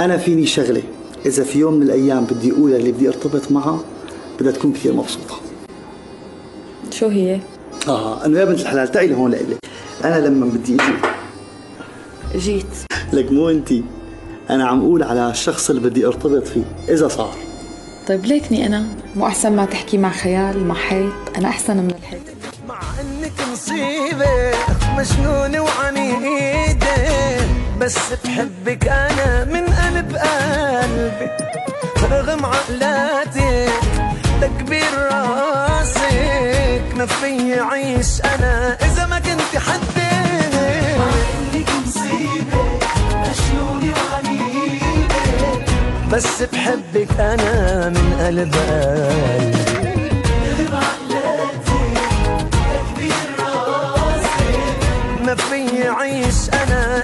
أنا فيني شغلة. إذا في يوم من الأيام بدي اقولها اللي بدي أرتبط معها بدها تكون كثير مبسوطة. شو هي؟ آه انه يا بنت الحلال تعي لهون لإلي. أنا لما بدي أجي. جيت. لك مو أنت. أنا عم أقول على الشخص اللي بدي أرتبط فيه إذا صار. طيب ليكني أنا؟ مو أحسن ما تحكي مع خيال مع حيط؟ أنا أحسن من الحيط. مع إنك مصيبة مجنونة وعنيدة بس بحبك أنا من قلب قلبي. رغم عقلاتي تكبير راسك ما في عيش أنا. إذا ما كنت حدي بس بحبك أنا من قلب قلبي. ما في عيش أنا.